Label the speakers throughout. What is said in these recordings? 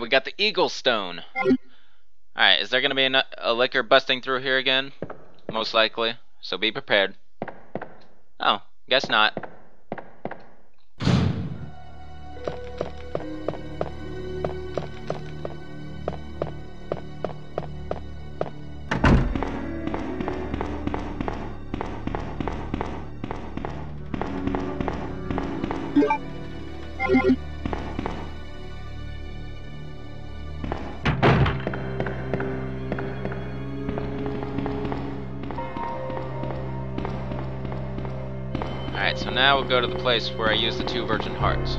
Speaker 1: We got the Eagle Stone. Alright, is there gonna be a, a licker busting through here again? Most likely. So be prepared. Oh, guess not. Alright, so now we'll go to the place where I use the two virgin hearts.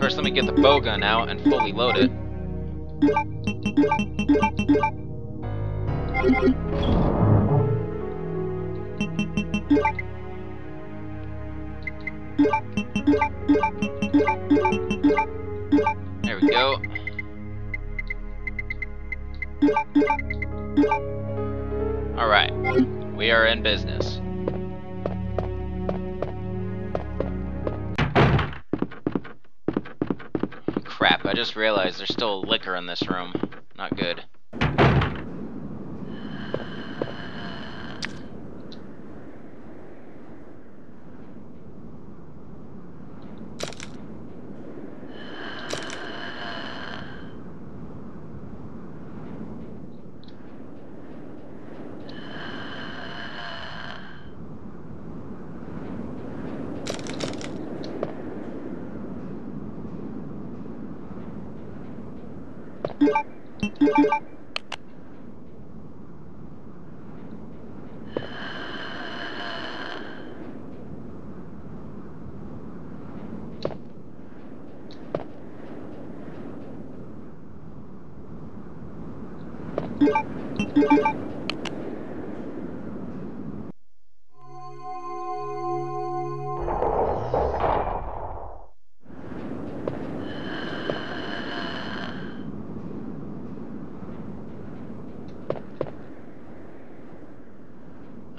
Speaker 1: First, let me get the bowgun out and fully load it. We are in business. Crap, I just realized there's still licker in this room. Not good.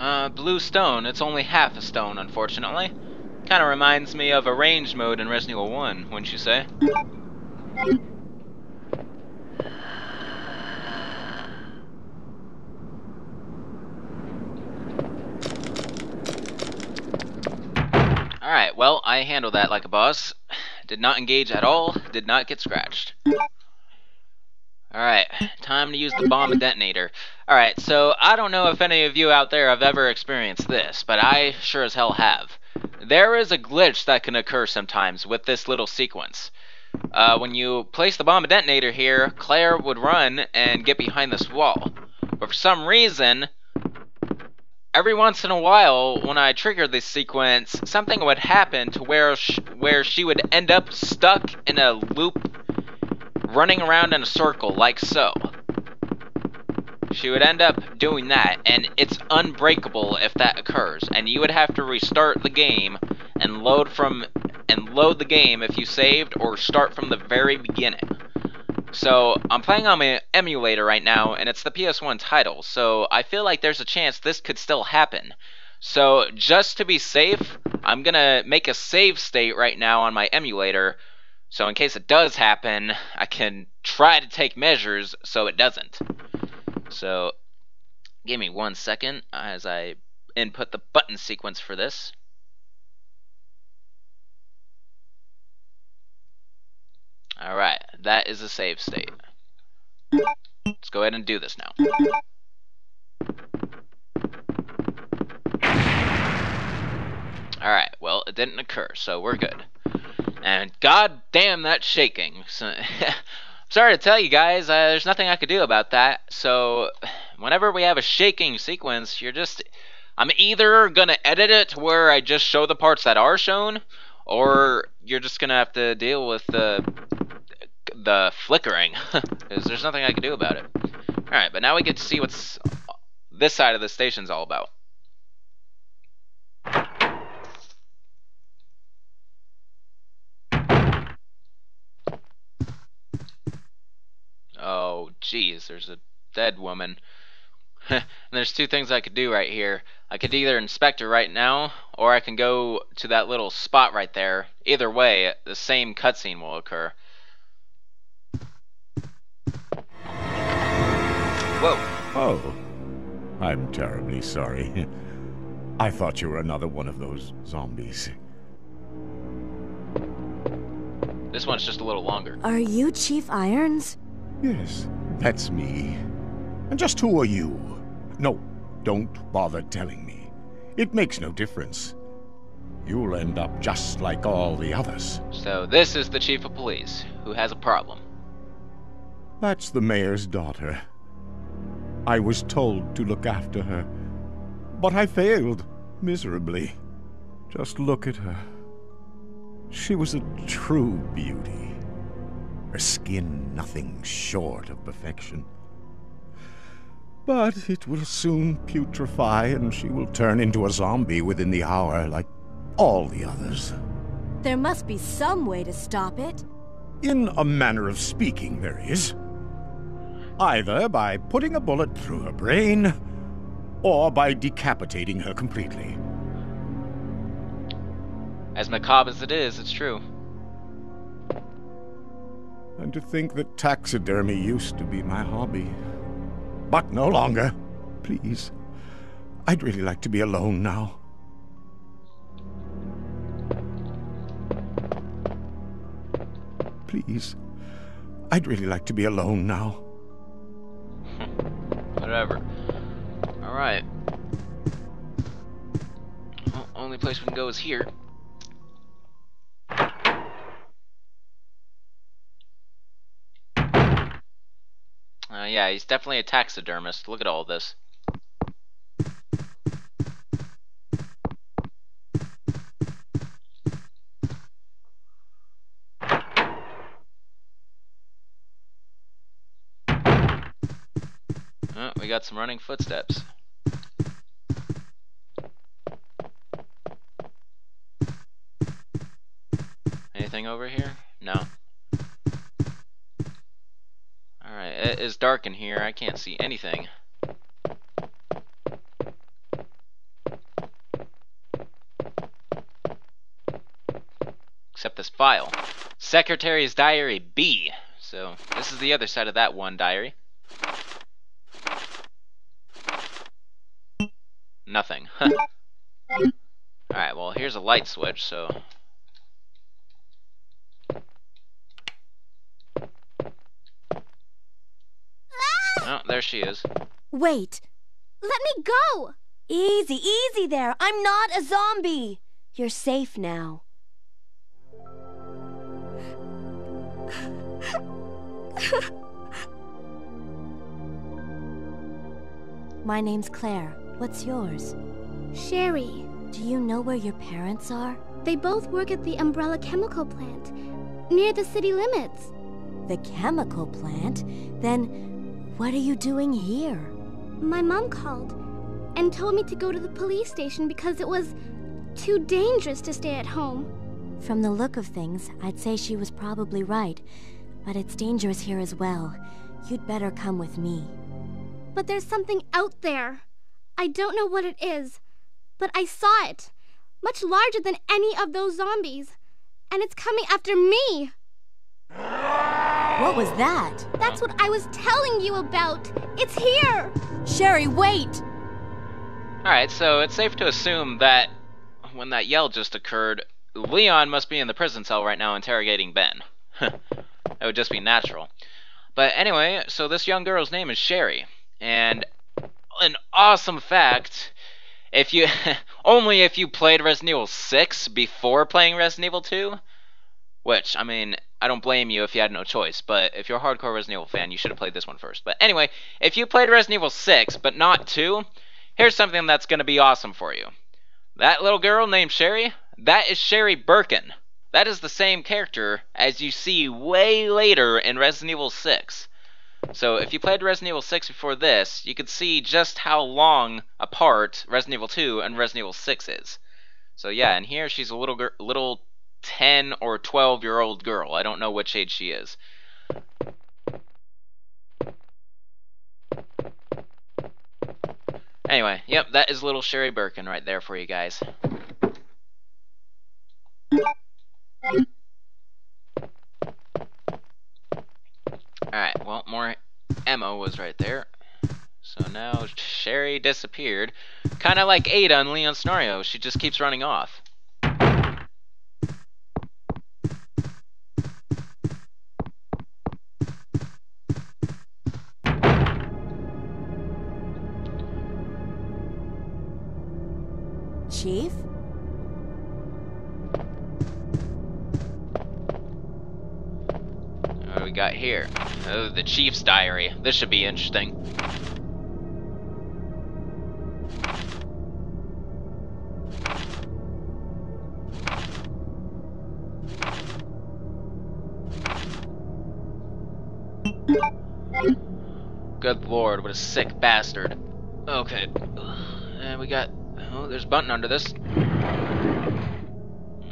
Speaker 1: Uh, blue stone. It's only half a stone, unfortunately. Kind of reminds me of a arranged mode in Resident Evil 1, wouldn't you say? Alright, well, I handled that like a boss. Did not engage at all, did not get scratched. Alright, time to use the bomb detonator. Alright, so I don't know if any of you out there have ever experienced this, but I sure as hell have. There is a glitch that can occur sometimes with this little sequence. Uh, when you place the bomb detonator here, Claire would run and get behind this wall. But for some reason, every once in a while, when I triggered this sequence, something would happen to where sh where she would end up stuck in a loop running around in a circle like so. She would end up doing that, and it's unbreakable if that occurs. And you would have to restart the game and load from and load the game if you saved or start from the very beginning. So I'm playing on my emulator right now, and it's the PS1 title. So I feel like there's a chance this could still happen. So just to be safe, I'm gonna make a save state right now on my emulator so in case it does happen, I can try to take measures so it doesn't. So give me one second as I input the button sequence for this. Alright, that is a save state. Let's go ahead and do this now. Alright, well, it didn't occur, so we're good. And god damn, that's shaking. So, sorry to tell you guys, uh, there's nothing I could do about that. So, whenever we have a shaking sequence, you're just... I'm either gonna edit it where I just show the parts that are shown, or you're just gonna have to deal with the the flickering, because there's nothing I can do about it. Alright, but now we get to see what's this side of the station's all about. Oh, there's a dead woman. and there's two things I could do right here. I could either inspect her right now, or I can go to that little spot right there. Either way, the same cutscene will occur. Whoa.
Speaker 2: Oh. I'm terribly sorry. I thought you were another one of those zombies.
Speaker 1: This one's just a little longer.
Speaker 3: Are you Chief Irons?
Speaker 2: Yes, that's me. And just who are you? No, don't bother telling me. It makes no difference. You'll end up just like all the others.
Speaker 1: So this is the chief of police, who has a problem.
Speaker 2: That's the mayor's daughter. I was told to look after her, but I failed miserably. Just look at her. She was a true beauty. Her skin nothing short of perfection. But it will soon putrefy, and she will turn into a zombie within the hour, like all the others.
Speaker 3: There must be some way to stop it.
Speaker 2: In a manner of speaking, there is. Either by putting a bullet through her brain, or by decapitating her completely.
Speaker 1: As macabre as it is, it's true.
Speaker 2: And to think that taxidermy used to be my hobby. But no longer. Please. I'd really like to be alone now. Please. I'd really like to be alone now.
Speaker 1: Whatever. Alright. Well, only place we can go is here. Uh, yeah, he's definitely a taxidermist. Look at all this. Oh, we got some running footsteps. Anything over here? No. Alright, it is dark in here. I can't see anything. Except this file. Secretary's Diary B. So, this is the other side of that one diary. Nothing. Alright, well, here's a light switch, so Oh, there she is.
Speaker 3: Wait.
Speaker 4: Let me go!
Speaker 3: Easy, easy there. I'm not a zombie. You're safe now. My name's Claire. What's yours?
Speaker 4: Sherry.
Speaker 3: Do you know where your parents are?
Speaker 4: They both work at the Umbrella Chemical Plant, near the city limits.
Speaker 3: The chemical plant? Then what are you doing here?
Speaker 4: My mom called and told me to go to the police station because it was too dangerous to stay at home.
Speaker 3: From the look of things, I'd say she was probably right. But it's dangerous here as well. You'd better come with me.
Speaker 4: But there's something out there. I don't know what it is, but I saw it. Much larger than any of those zombies. And it's coming after me.
Speaker 3: What was that?
Speaker 4: That's what I was telling you about. It's here.
Speaker 3: Sherry, wait!
Speaker 1: Alright, so it's safe to assume that when that yell just occurred, Leon must be in the prison cell right now interrogating Ben. that would just be natural. But anyway, so this young girl's name is Sherry. And an awesome fact if you only if you played Resident Evil 6 before playing Resident Evil 2, which I mean, I don't blame you if you had no choice, but if you're a hardcore Resident Evil fan, you should have played this one first. But anyway, if you played Resident Evil 6 but not 2, here's something that's going to be awesome for you. That little girl named Sherry, that is Sherry Birkin. That is the same character as you see way later in Resident Evil 6. So if you played Resident Evil 6 before this, you could see just how long apart Resident Evil 2 and Resident Evil 6 is. So yeah, and here she's a little little 10 or 12 year old girl. I don't know which age she is. Anyway, yep, that is little Sherry Birkin right there for you guys. Alright, well, more ammo was right there. So now Sherry disappeared. Kind of like Ada in Leon Scenario, she just keeps running off.
Speaker 3: Chief?
Speaker 1: What do we got here? Oh, the Chief's Diary. This should be interesting. Good lord, what a sick bastard. Okay. And we got... Oh, there's a button under this.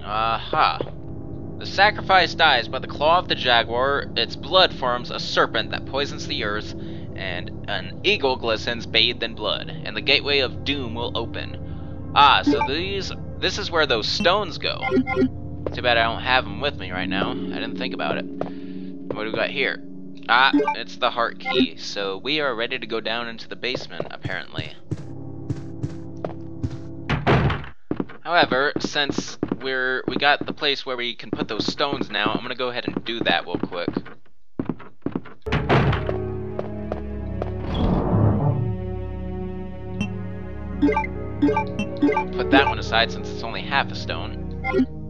Speaker 1: Aha. The sacrifice dies by the claw of the jaguar, its blood forms a serpent that poisons the earth, and an eagle glistens bathed in blood, and the gateway of doom will open. Ah, so these... This is where those stones go. Too bad I don't have them with me right now. I didn't think about it. What do we got here? Ah, it's the heart key, so we are ready to go down into the basement, apparently. However, since we're we got the place where we can put those stones now, I'm gonna go ahead and do that real quick. Put that one aside since it's only half a stone.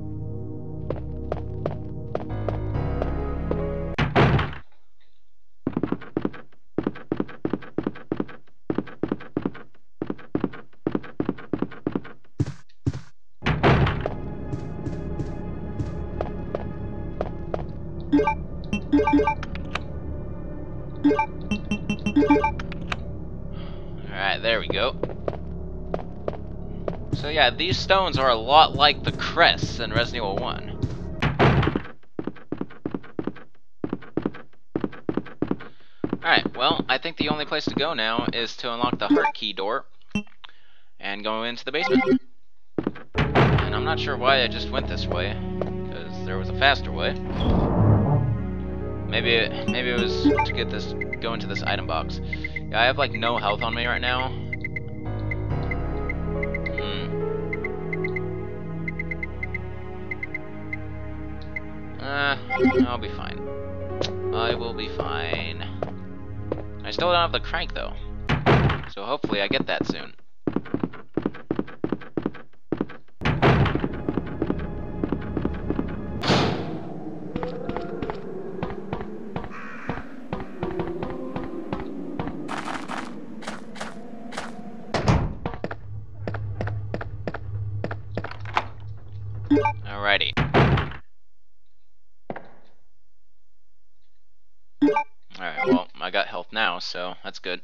Speaker 1: Yeah, these stones are a lot like the crests in Resident Evil 1. Alright, well, I think the only place to go now is to unlock the heart key door and go into the basement. And I'm not sure why I just went this way, because there was a faster way. Maybe it, maybe it was to get this, go into this item box. Yeah, I have like no health on me right now. Uh, I'll be fine. I will be fine. I still don't have the crank though. So hopefully I get that soon. Alright, well, I got health now, so that's good.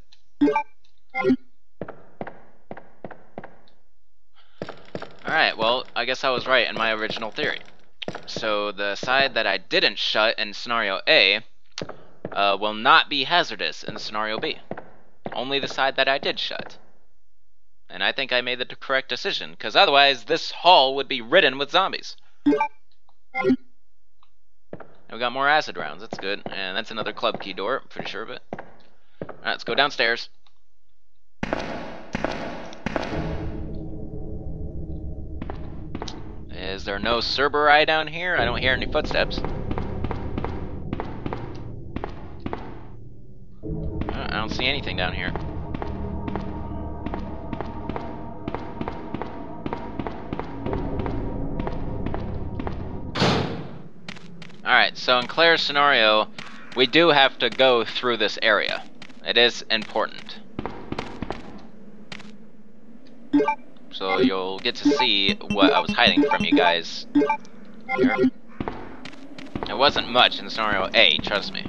Speaker 1: Alright, well, I guess I was right in my original theory. So, the side that I didn't shut in Scenario A uh, will not be hazardous in Scenario B. Only the side that I did shut. And I think I made the correct decision, because otherwise this hall would be ridden with zombies. And we got more acid rounds, that's good. And that's another club key door, pretty sure of it. Alright, let's go downstairs. Is there no Cerberus down here? I don't hear any footsteps. Uh, I don't see anything down here. Alright, so in Claire's scenario, we do have to go through this area. It is important. So you'll get to see what I was hiding from you guys here. It wasn't much in scenario A, trust me.